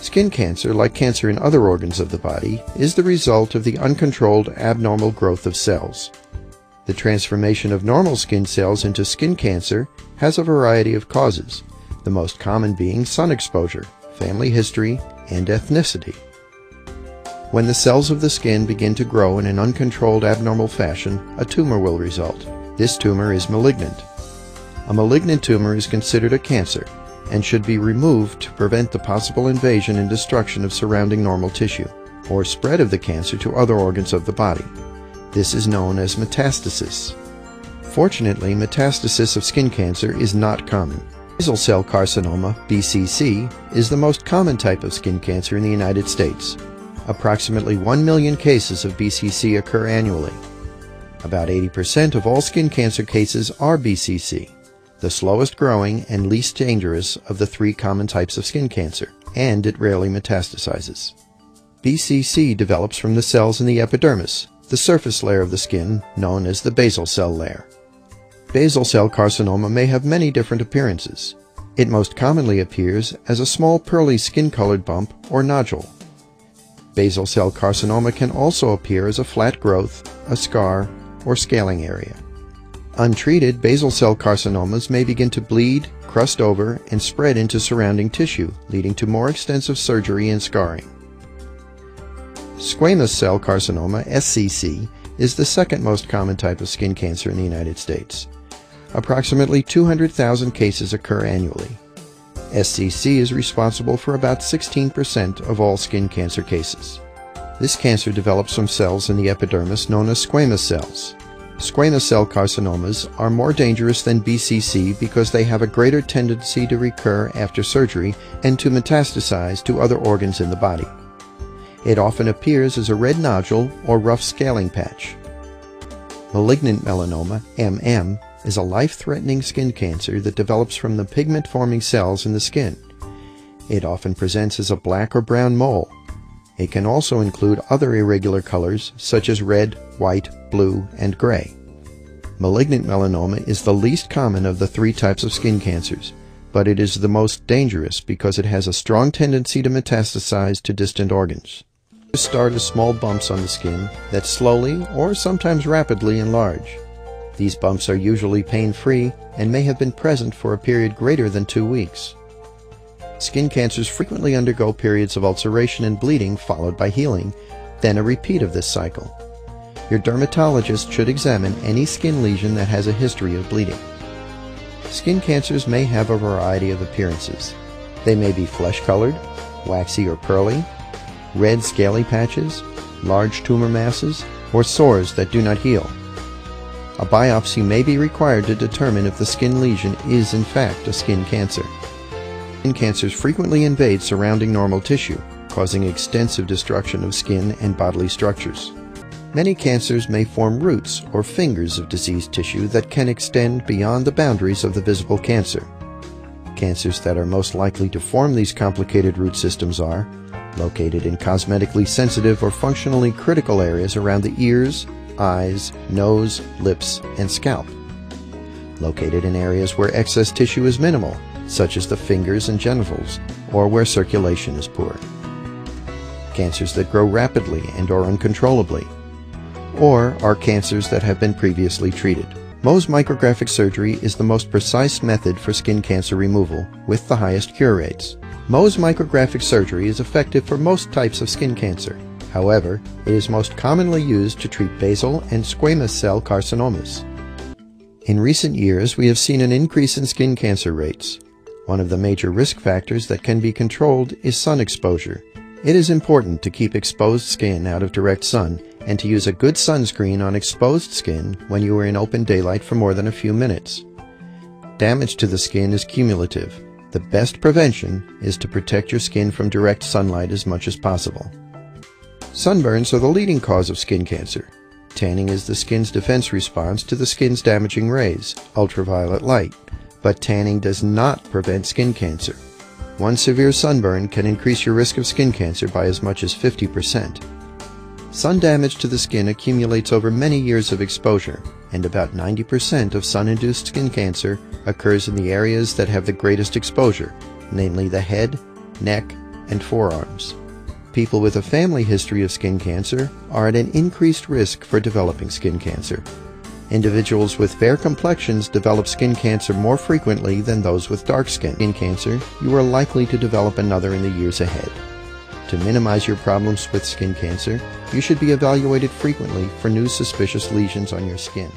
Skin cancer, like cancer in other organs of the body, is the result of the uncontrolled abnormal growth of cells. The transformation of normal skin cells into skin cancer has a variety of causes, the most common being sun exposure, family history, and ethnicity. When the cells of the skin begin to grow in an uncontrolled abnormal fashion, a tumor will result. This tumor is malignant. A malignant tumor is considered a cancer and should be removed to prevent the possible invasion and destruction of surrounding normal tissue or spread of the cancer to other organs of the body. This is known as metastasis. Fortunately, metastasis of skin cancer is not common. Basal cell carcinoma, BCC, is the most common type of skin cancer in the United States. Approximately 1 million cases of BCC occur annually. About 80% of all skin cancer cases are BCC, the slowest growing and least dangerous of the three common types of skin cancer, and it rarely metastasizes. BCC develops from the cells in the epidermis, the surface layer of the skin known as the basal cell layer. Basal cell carcinoma may have many different appearances. It most commonly appears as a small pearly skin-colored bump or nodule. Basal cell carcinoma can also appear as a flat growth, a scar, or scaling area. Untreated basal cell carcinomas may begin to bleed, crust over, and spread into surrounding tissue, leading to more extensive surgery and scarring. Squamous cell carcinoma, SCC, is the second most common type of skin cancer in the United States. Approximately 200,000 cases occur annually. SCC is responsible for about 16% of all skin cancer cases. This cancer develops from cells in the epidermis known as squamous cells. Squamous cell carcinomas are more dangerous than BCC because they have a greater tendency to recur after surgery and to metastasize to other organs in the body. It often appears as a red nodule or rough scaling patch. Malignant melanoma, MM, is a life-threatening skin cancer that develops from the pigment-forming cells in the skin. It often presents as a black or brown mole. It can also include other irregular colors such as red, white, blue, and gray. Malignant melanoma is the least common of the three types of skin cancers, but it is the most dangerous because it has a strong tendency to metastasize to distant organs. Start as small bumps on the skin that slowly or sometimes rapidly enlarge. These bumps are usually pain-free and may have been present for a period greater than two weeks. Skin cancers frequently undergo periods of ulceration and bleeding followed by healing, then a repeat of this cycle your dermatologist should examine any skin lesion that has a history of bleeding. Skin cancers may have a variety of appearances. They may be flesh-colored, waxy or pearly, red scaly patches, large tumor masses, or sores that do not heal. A biopsy may be required to determine if the skin lesion is in fact a skin cancer. Skin cancers frequently invade surrounding normal tissue, causing extensive destruction of skin and bodily structures. Many cancers may form roots or fingers of diseased tissue that can extend beyond the boundaries of the visible cancer. Cancers that are most likely to form these complicated root systems are located in cosmetically sensitive or functionally critical areas around the ears, eyes, nose, lips, and scalp. Located in areas where excess tissue is minimal, such as the fingers and genitals, or where circulation is poor. Cancers that grow rapidly and or uncontrollably, or are cancers that have been previously treated. Mohs micrographic surgery is the most precise method for skin cancer removal, with the highest cure rates. Mohs micrographic surgery is effective for most types of skin cancer. However, it is most commonly used to treat basal and squamous cell carcinomas. In recent years, we have seen an increase in skin cancer rates. One of the major risk factors that can be controlled is sun exposure. It is important to keep exposed skin out of direct sun and to use a good sunscreen on exposed skin when you are in open daylight for more than a few minutes. Damage to the skin is cumulative. The best prevention is to protect your skin from direct sunlight as much as possible. Sunburns are the leading cause of skin cancer. Tanning is the skin's defense response to the skin's damaging rays, ultraviolet light, but tanning does not prevent skin cancer. One severe sunburn can increase your risk of skin cancer by as much as 50%. Sun damage to the skin accumulates over many years of exposure, and about 90% of sun-induced skin cancer occurs in the areas that have the greatest exposure, namely the head, neck, and forearms. People with a family history of skin cancer are at an increased risk for developing skin cancer. Individuals with fair complexions develop skin cancer more frequently than those with dark skin. Skin cancer, you are likely to develop another in the years ahead. To minimize your problems with skin cancer, you should be evaluated frequently for new suspicious lesions on your skin.